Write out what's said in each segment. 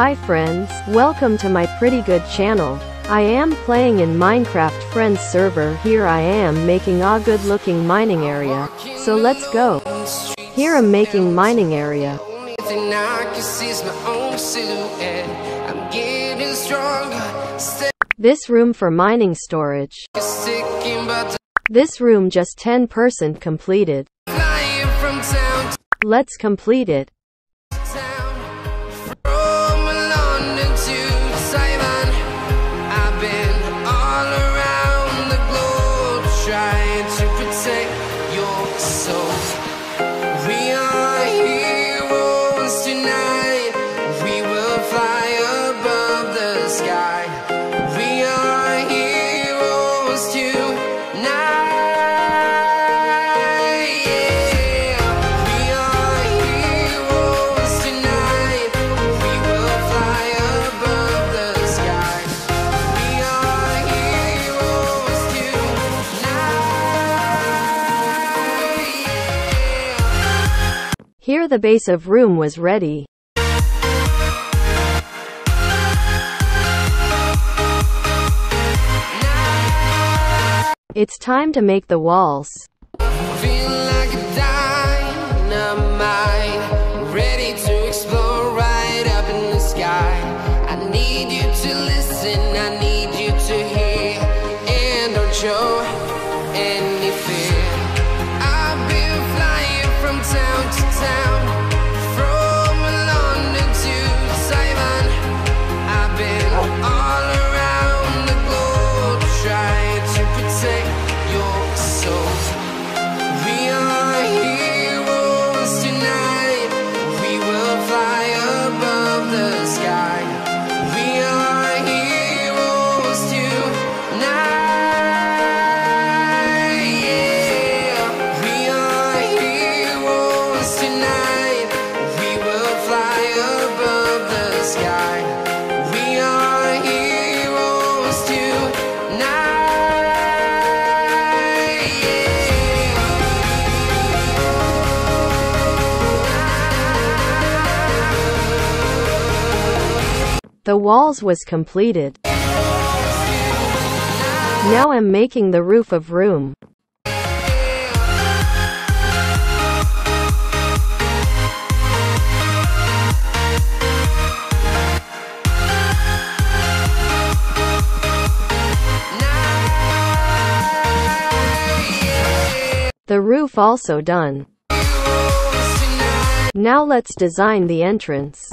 Hi friends, welcome to my pretty good channel. I am playing in Minecraft Friends server, here I am making a good looking mining area. So let's go. Here I'm making mining area. This room for mining storage. This room just 10% completed. Let's complete it. Here the base of room was ready. It's time to make the walls. The walls was completed. Now I'm making the roof of room. The roof also done. Now let's design the entrance.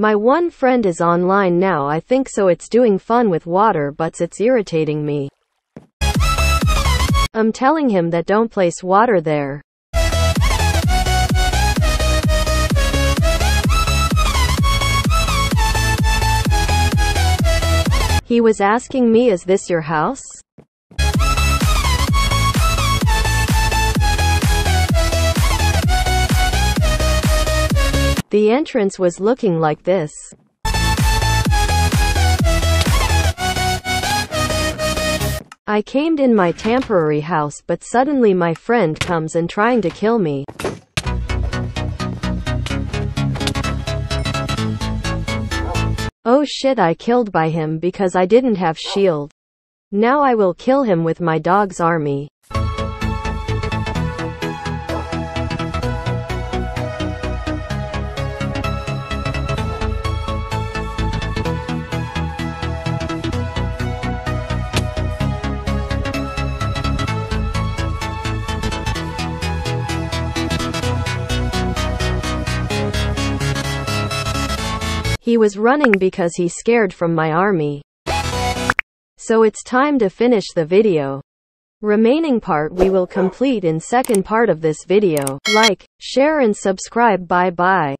My one friend is online now I think so it's doing fun with water but it's irritating me. I'm telling him that don't place water there. He was asking me is this your house? The entrance was looking like this. I came in my temporary house but suddenly my friend comes and trying to kill me. Oh shit I killed by him because I didn't have shield. Now I will kill him with my dog's army. He was running because he scared from my army. So it's time to finish the video. Remaining part we will complete in second part of this video. Like, share and subscribe bye bye.